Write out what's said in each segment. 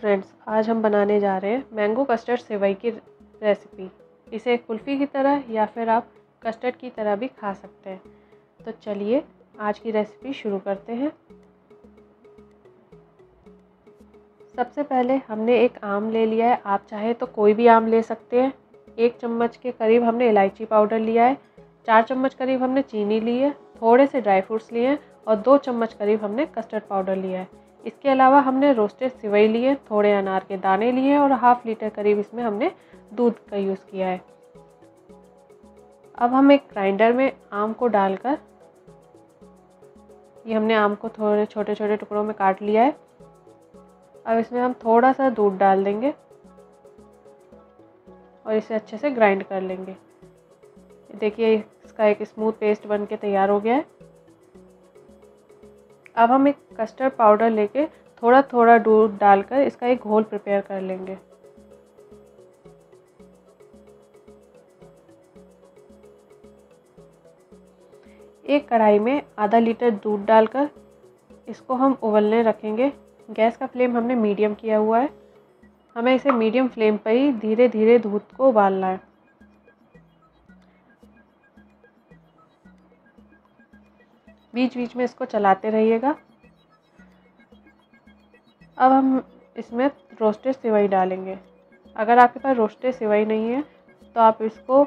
Friends, आज हम बनाने जा रहे हैं मैंगो कस्टर्ड सेवई की रेसिपी। इसे कुल्फ़ी की तरह या फिर आप कस्टर्ड की तरह भी खा सकते हैं। तो चलिए, आज की रेसिपी शुरू करते हैं। सबसे पहले हमने एक आम ले लिया है। आप चाहे तो कोई भी आम ले सकते हैं। एक चम्मच के करीब हमने इलायची पाउडर लिया है। चार चम्मच करीब हमने चीनी ली है। थोड़े से ड्राई फ्रूट्स लिए हैं और दो चम्मच करीब हमने कस्टर्ड पाउडर लिया है। इसके अलावा हमने रोस्टेड सिवई लिए, थोड़े अनार के दाने लिए और हाफ़ लीटर करीब इसमें हमने दूध का यूज़ किया है। अब हम एक ग्राइंडर में आम को डालकर, ये हमने आम को थोड़े छोटे छोटे टुकड़ों में काट लिया है। अब इसमें हम थोड़ा सा दूध डाल देंगे और इसे अच्छे से ग्राइंड कर लेंगे। देखिए इसका एक स्मूथ पेस्ट बन के तैयार हो गया है। अब हम एक कस्टर्ड पाउडर लेके थोड़ा थोड़ा दूध डालकर इसका एक घोल प्रिपेयर कर लेंगे। एक कढ़ाई में आधा लीटर दूध डालकर इसको हम उबलने रखेंगे। गैस का फ्लेम हमने मीडियम किया हुआ है। हमें इसे मीडियम फ्लेम पर ही धीरे धीरे दूध को उबालना है। बीच बीच में इसको चलाते रहिएगा। अब हम इसमें रोस्टेड सिवई डालेंगे। अगर आपके पास रोस्टेड सिवई नहीं है तो आप इसको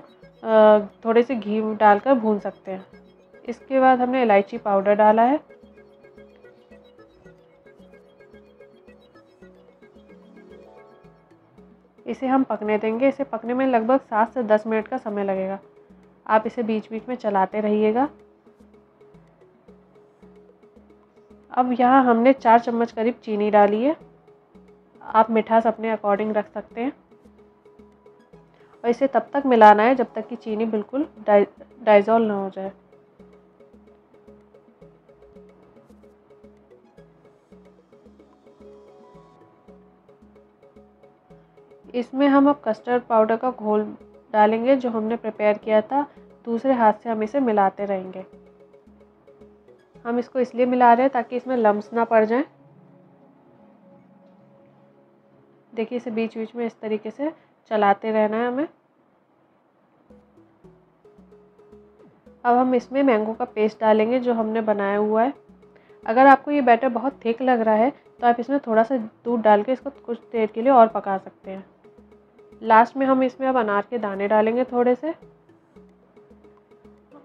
थोड़े से घी डालकर भून सकते हैं। इसके बाद हमने इलायची पाउडर डाला है। इसे हम पकने देंगे। इसे पकने में लगभग सात से दस मिनट का समय लगेगा। आप इसे बीच बीच में चलाते रहिएगा। अब यहाँ हमने चार चम्मच करीब चीनी डाली है। आप मिठास अपने अकॉर्डिंग रख सकते हैं। और इसे तब तक मिलाना है जब तक कि चीनी बिल्कुल डाइ डाइजॉल ना हो जाए। इसमें हम अब कस्टर्ड पाउडर का घोल डालेंगे जो हमने प्रिपेयर किया था। दूसरे हाथ से हम इसे मिलाते रहेंगे। हम इसको इसलिए मिला रहे हैं ताकि इसमें लम्स ना पड़ जाएँ। देखिए इसे बीच बीच में इस तरीके से चलाते रहना है हमें। अब हम इसमें मैंगो का पेस्ट डालेंगे जो हमने बनाया हुआ है। अगर आपको ये बैटर बहुत थिक लग रहा है तो आप इसमें थोड़ा सा दूध डाल के इसको कुछ देर के लिए और पका सकते हैं। लास्ट में हम इसमें अब अनार के दाने डालेंगे थोड़े से।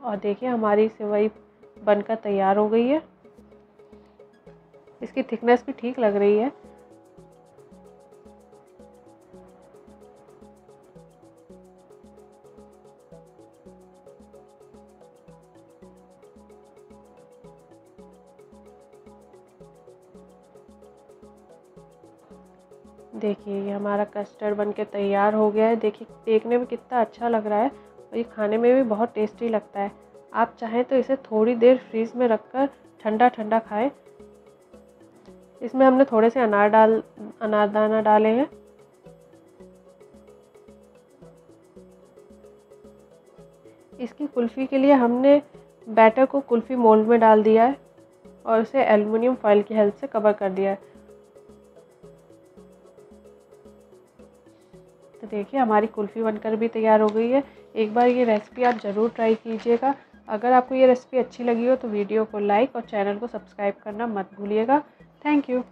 और देखिए हमारी सेवई बनकर तैयार हो गई है। इसकी थिकनेस भी ठीक लग रही है। देखिए, ये हमारा कस्टर्ड बन के तैयार हो गया है। देखिए, देखने में कितना अच्छा लग रहा है और ये खाने में भी बहुत टेस्टी लगता है। आप चाहें तो इसे थोड़ी देर फ्रीज में रखकर ठंडा ठंडा खाएँ। इसमें हमने थोड़े से अनार डाल अनारदाना डाले हैं। इसकी कुल्फ़ी के लिए हमने बैटर को कुल्फ़ी मोल्ड में डाल दिया है और उसे एल्युमिनियम फॉइल की हेल्प से कवर कर दिया है। तो देखिए, हमारी कुल्फ़ी बनकर भी तैयार हो गई है। एक बार ये रेसिपी आप ज़रूर ट्राई कीजिएगा। अगर आपको ये रेसिपी अच्छी लगी हो तो वीडियो को लाइक और चैनल को सब्सक्राइब करना मत भूलिएगा। Thank you